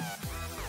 Yeah.